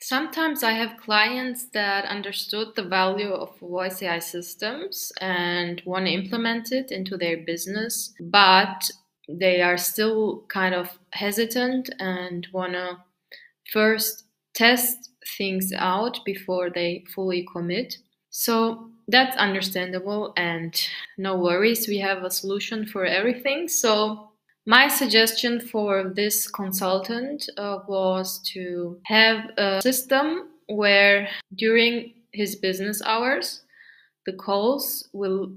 Sometimes I have clients that understood the value of voice AI systems and want to implement it into their business, but they are still kind of hesitant and want to first test things out before they fully commit. So that's understandable and no worries. We have a solution for everything. So my suggestion for this consultant uh, was to have a system where during his business hours, the calls will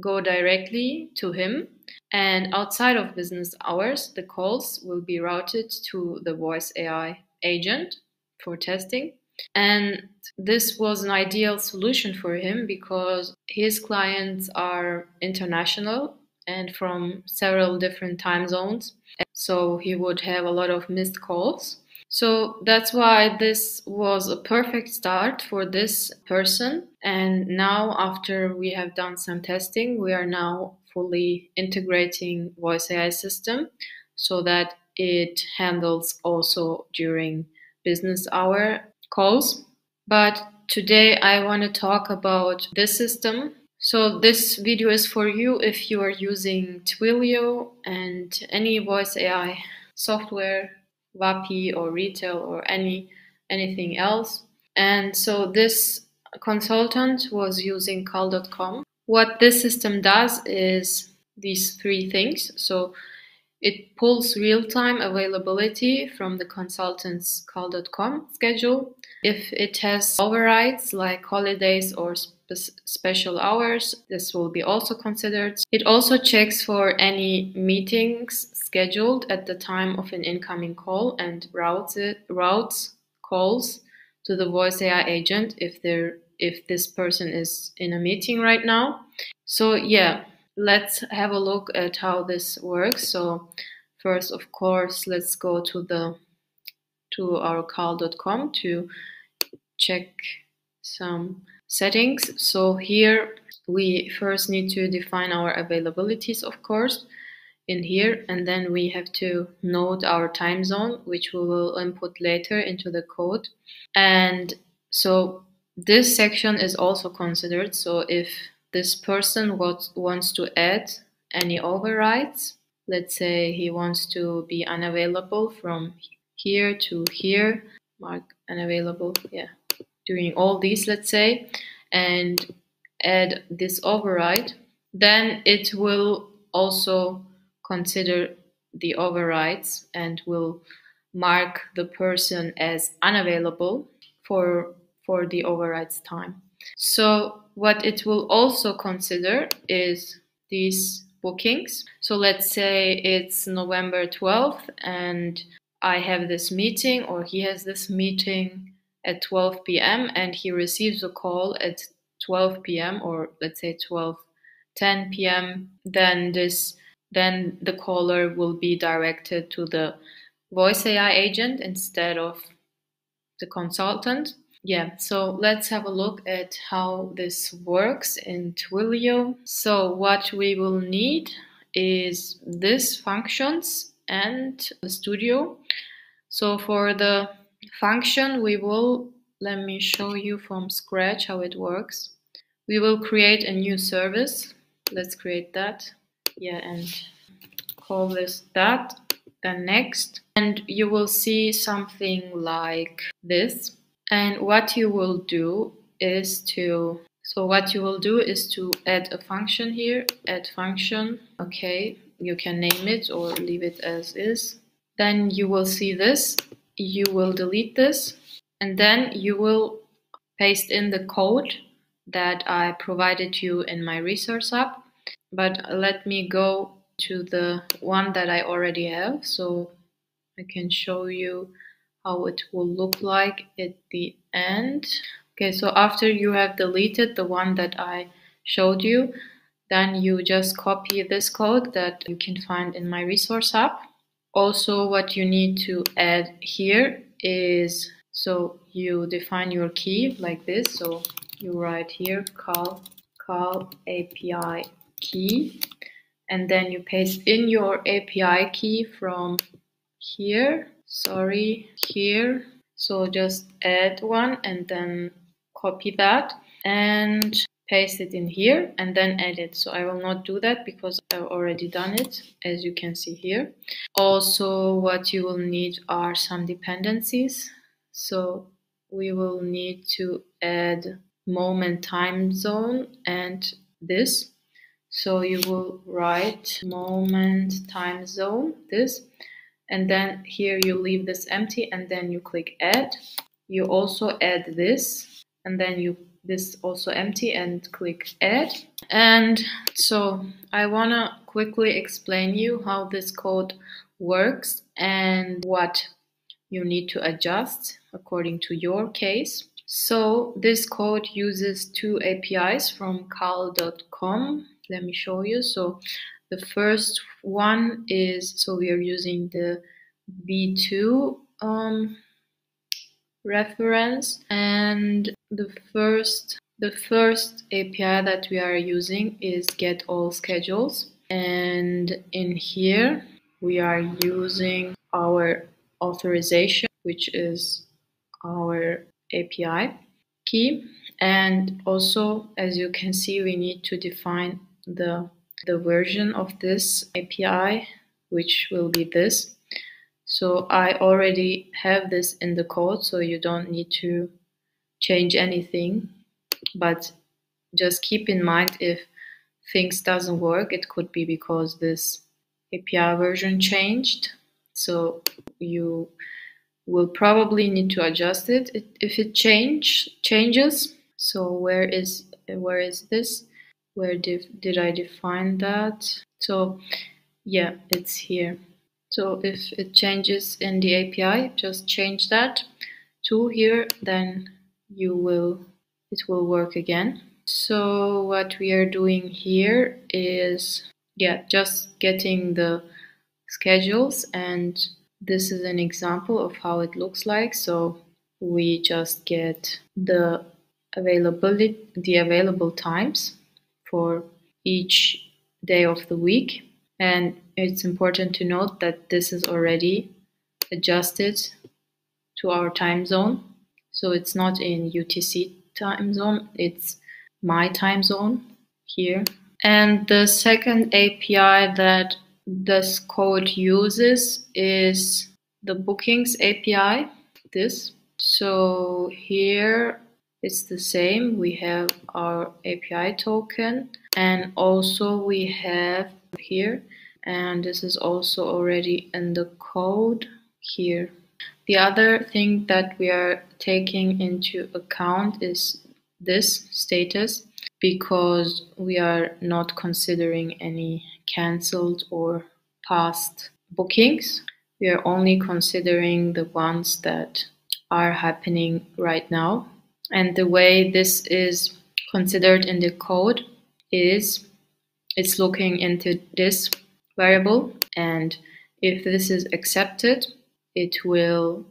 go directly to him, and outside of business hours, the calls will be routed to the voice AI agent for testing. And this was an ideal solution for him because his clients are international and from several different time zones. So he would have a lot of missed calls. So that's why this was a perfect start for this person. And now, after we have done some testing, we are now fully integrating voice AI system so that it handles also during business hour calls. But today I want to talk about this system so this video is for you if you are using Twilio and any voice AI software, Vapi or Retell or any anything else. And so this consultant was using Cal.com. What this system does is these three things. So it pulls real-time availability from the consultant's Cal.com schedule. If it has overrides like holidays or special hours. This will be also considered. It also checks for any meetings scheduled at the time of an incoming call and routes it, routes calls to the voice AI agent if there if this person is in a meeting right now. So yeah, let's have a look at how this works. So first of course, let's go to the to our Cal.com to check some settings. So here we first need to define our availabilities, of course, in here, and then we have to note our time zone, which we will input later into the code. And so this section is also considered. So if this person wants to add any overrides, let's say he wants to be unavailable from here to here, mark unavailable, yeah, doing all these, let's say, and add this override, then it will also consider the overrides and will mark the person as unavailable for, for the overrides time. So what it will also consider is these bookings. So let's say it's November 12th and I have this meeting or he has this meeting at 12 p.m. and he receives a call at 12 p.m. or let's say 12 10 p.m. then this then the caller will be directed to the voice AI agent instead of the consultant. Yeah, so let's have a look at how this works in Twilio. So what we will need is this functions and the studio. So for the function, we will, let me show you from scratch how it works. We will create a new service. Let's create that. Yeah, and call this that. Then next. And you will see something like this. And what you will do is to, so what you will do is to add a function here, add function. Okay, you can name it or leave it as is. Then you will see this you will delete this and then you will paste in the code that I provided you in my resource app. But let me go to the one that I already have so I can show you how it will look like at the end. Okay, so after you have deleted the one that I showed you, then you just copy this code that you can find in my resource hub also what you need to add here is so you define your key like this. So you write here call call API key and then you paste in your API key from here sorry here. So just add one and then copy that. And paste it in here and then edit. So I will not do that because I've already done it as you can see here. Also what you will need are some dependencies. So we will need to add moment time zone and this. So you will write moment time zone this and then here you leave this empty and then you click add. You also add this and then you this also empty and click add. And so I want to quickly explain you how this code works and what you need to adjust according to your case. So this code uses two APIs from cal.com. Let me show you. So the first one is, so we are using the V2 um, reference and the first the first API that we are using is get all schedules. And in here we are using our authorization which is our API key. And also as you can see we need to define the the version of this API which will be this so I already have this in the code, so you don't need to change anything. But just keep in mind if things doesn't work, it could be because this API version changed. So you will probably need to adjust it if it change changes. So where is where is this? Where did, did I define that? So yeah, it's here. So if it changes in the API, just change that to here, then you will, it will work again. So what we are doing here is, yeah, just getting the schedules and this is an example of how it looks like. So we just get the availability, the available times for each day of the week and it's important to note that this is already adjusted to our time zone. So it's not in UTC time zone, it's my time zone here. And the second API that this code uses is the bookings API, this. So here it's the same. We have our API token and also we have here and this is also already in the code here. The other thing that we are taking into account is this status because we are not considering any cancelled or past bookings. We are only considering the ones that are happening right now. And the way this is considered in the code is it's looking into this variable and if this is accepted it will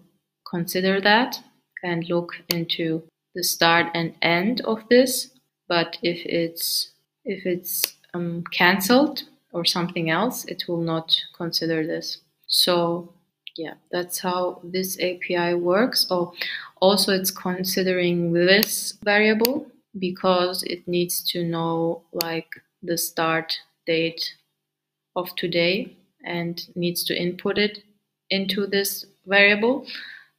consider that and look into the start and end of this. But if it's if it's um, cancelled or something else it will not consider this. So yeah that's how this api works. Oh also it's considering this variable because it needs to know like the start date of today and needs to input it into this variable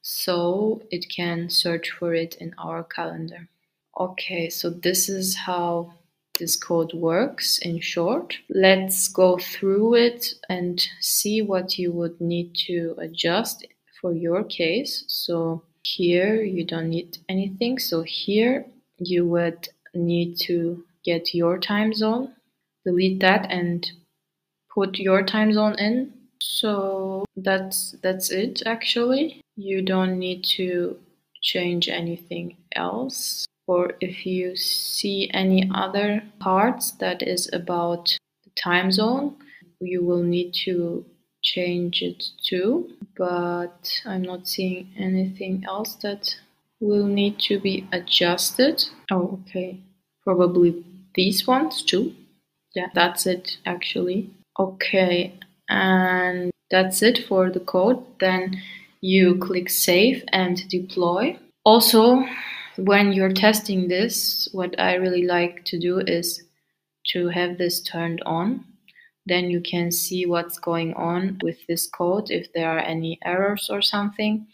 so it can search for it in our calendar. Okay, so this is how this code works in short. Let's go through it and see what you would need to adjust for your case. So here you don't need anything. So here you would need to get your time zone, delete that and put your time zone in. So that's that's it actually. You don't need to change anything else. Or if you see any other parts that is about the time zone, you will need to change it too. But I'm not seeing anything else that will need to be adjusted. Oh, okay. Probably these ones too. Yeah, that's it actually. Okay, and that's it for the code. Then you click save and deploy. Also, when you're testing this, what I really like to do is to have this turned on. Then you can see what's going on with this code, if there are any errors or something.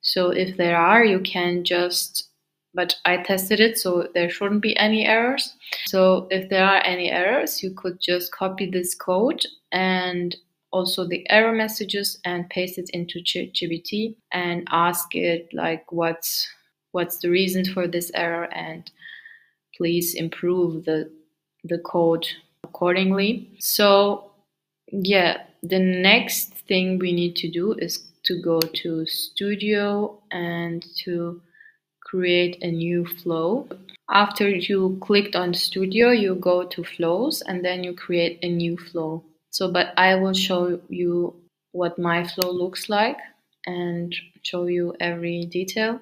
So if there are, you can just, but I tested it, so there shouldn't be any errors. So if there are any errors, you could just copy this code and also the error messages and paste it into ChatGPT and ask it like what's what's the reason for this error and please improve the the code accordingly. So yeah, the next thing we need to do is to go to studio and to create a new flow. After you clicked on studio, you go to flows and then you create a new flow. So, but I will show you what my flow looks like and show you every detail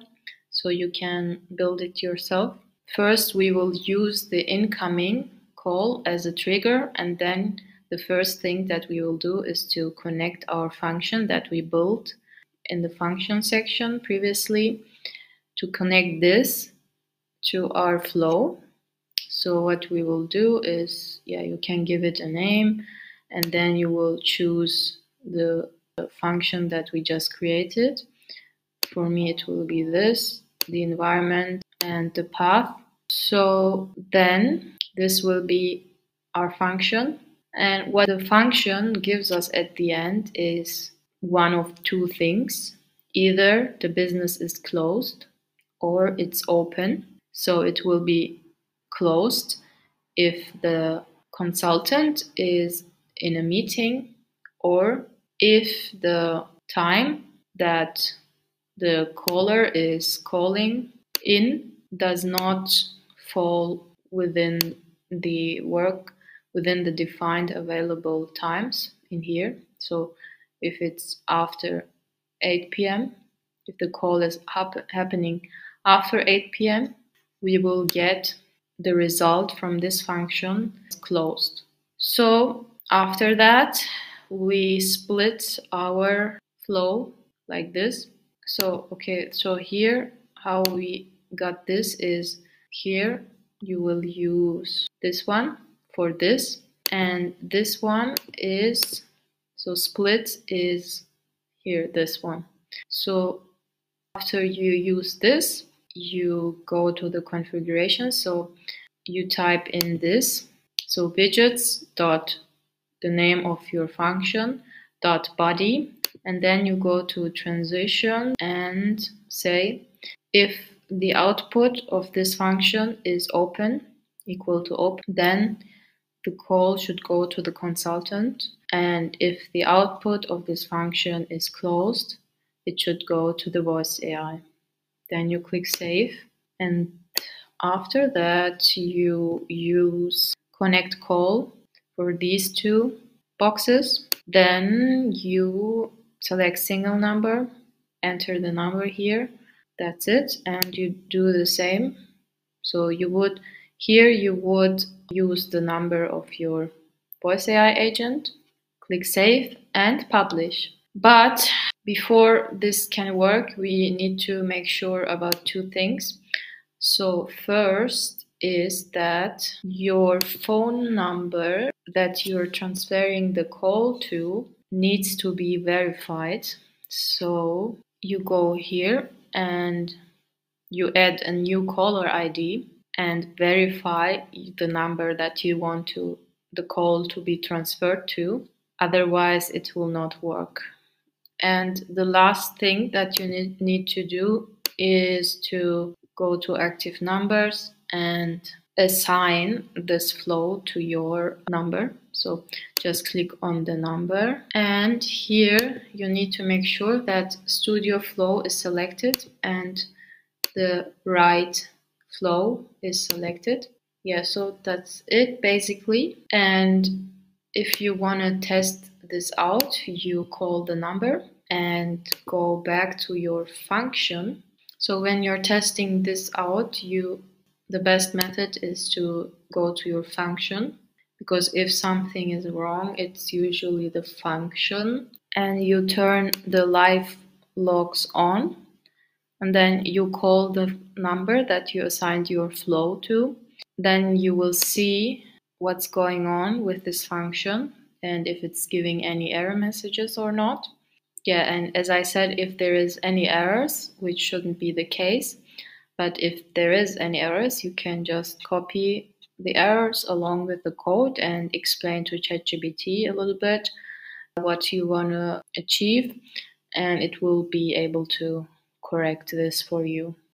so you can build it yourself. First, we will use the incoming call as a trigger and then the first thing that we will do is to connect our function that we built in the function section previously to connect this to our flow. So what we will do is, yeah, you can give it a name and then you will choose the function that we just created. For me, it will be this, the environment and the path. So then this will be our function. And what the function gives us at the end is one of two things. Either the business is closed or it's open. So it will be closed if the consultant is in a meeting or if the time that the caller is calling in does not fall within the work within the defined available times in here. So if it's after 8 p.m., if the call is hap- happening after 8 p.m., we will get the result from this function closed. So after that, we split our flow like this. So, okay, so here, how we got this is here you will use this one for this and this one is so split is here this one so after you use this you go to the configuration. So you type in this. So widgets dot the name of your function dot body and then you go to transition and say if the output of this function is open equal to open then the call should go to the consultant. And if the output of this function is closed it should go to the voice AI then you click save and after that you use connect call for these two boxes. Then you select single number, enter the number here. That's it. And you do the same. So you would, here you would use the number of your voice AI agent, click save and publish. But before this can work, we need to make sure about two things. So first, is that your phone number that you're transferring the call to needs to be verified. So you go here and you add a new caller ID and verify the number that you want to the call to be transferred to otherwise it will not work and the last thing that you need, to do is to go to active numbers and assign this flow to your number. So just click on the number and here you need to make sure that studio flow is selected and the right flow is selected. Yeah, so that's it basically. And if you want to test this out, you call the number and go back to your function. So when you're testing this out, you the best method is to go to your function because if something is wrong, it's usually the function. And you turn the live logs on and then you call the number that you assigned your flow to. Then you will see what's going on with this function and if it's giving any error messages or not. Yeah, and as I said, if there is any errors, which shouldn't be the case, but if there is any errors, you can just copy the errors along with the code and explain to ChatGPT a little bit what you want to achieve, and it will be able to correct this for you.